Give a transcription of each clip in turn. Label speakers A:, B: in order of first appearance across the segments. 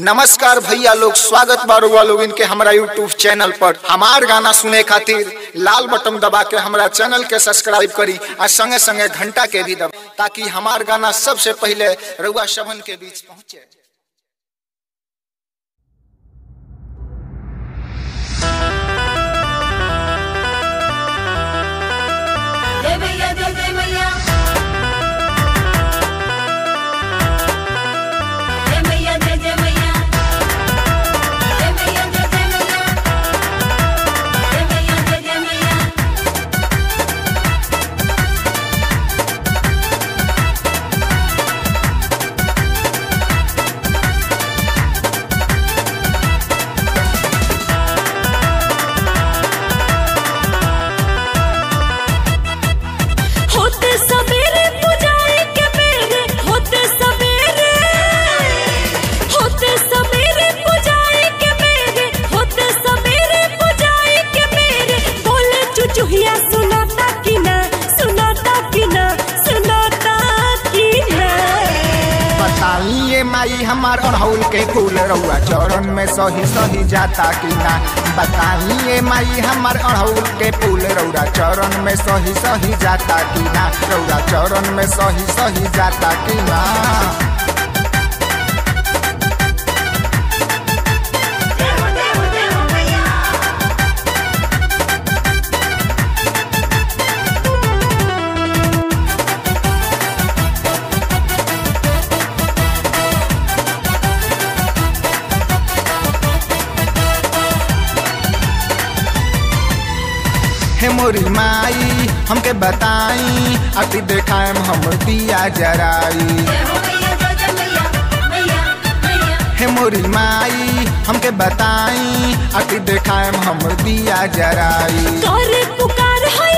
A: नमस्कार भैया लोग, स्वागत बारुआ लोग इनके हमारा यूट्यूब चैनल पर। हमार गाना सुने खातिर लाल बटन दबा के हमारा चैनल के सब्सक्राइब करी और संगे संगे घंटा के भी दबा ताकि हमार गाना सबसे पहले रुआ शवन के बीच पहुँचे। माई हमार अड़हुल के फूल रउआ। चरण में सही सही जाता कि ना बताइए माई, हमार अड़हुल के फूल रउरा चरण में सही सही जाता कि ना रौरा चरण में सही सही जाता कि ना हे मोरी माई, हमके बताई, अति देखाएम हम दिया जराई।
B: हो
A: मोरी माई, हमके बताई, अति देखाएम हम दिया जराई।
B: करे पुकार है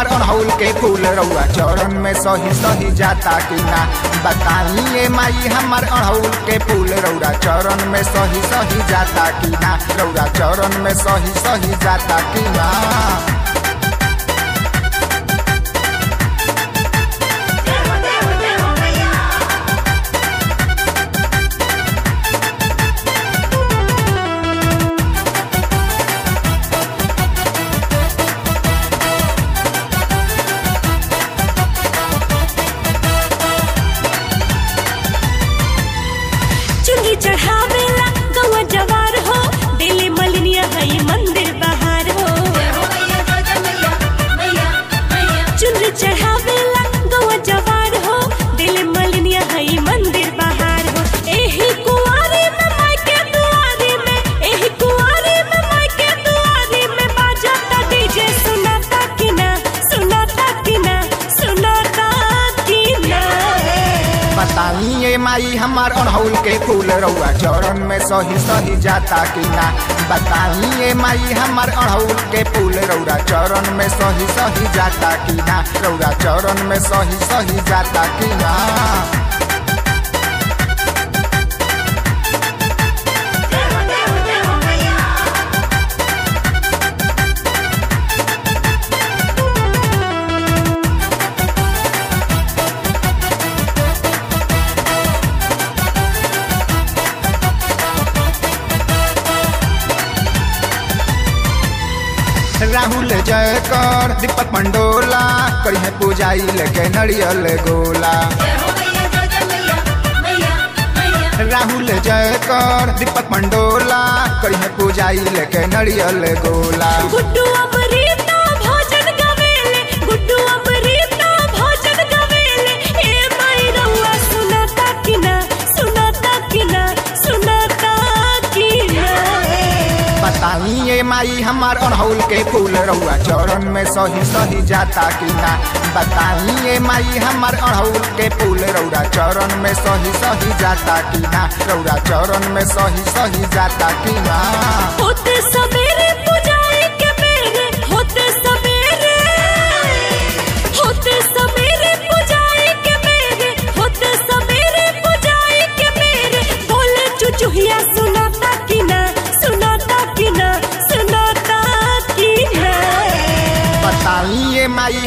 A: हमार अड़हुल के फूल रउआ चरण में सही सही जाता कि ना बताइए माई हमार अड़हुल के फूल रौरा चरण में सही सही जाता कि ना रउरा चरण में सही सही जाता कि ना
B: माई
A: हमार अड़हुल के फूल रउआ चरण में सही सही जाता कि ना बताइए माई हमार अड़हुल के फूल रउरा चरण में सही सही जाता कि ना रउरा चरण में सही सही जाता कि ना राहुल जयकर दीपक मंडोला करी है पूजा लेके नरियल गोला। राहुल जयकर दीपक मंडोला करी है पूजा लेके नरियल गोला। बताई ये माई, हमार अड़हुल के फूल रहुआ चरण में सही सही जाता कि ना बताई ये माई, हमार अड़हुल के फूल रहुआ चरण में सही सही जाता कि ना रहुआ चरण में सही सही जाता कि ना
B: सवेरे पुजारी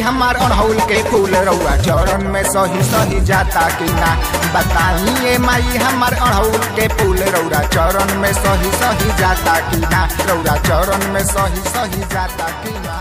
A: हमार अड़हुल के फूल रउआ चरण में सही सही जाता कि ना बताइए माई, हमार अड़हुल के फूल रउरा चरण में सही सही जाता कि ना रउरा चरण में सही सही जाता कि ना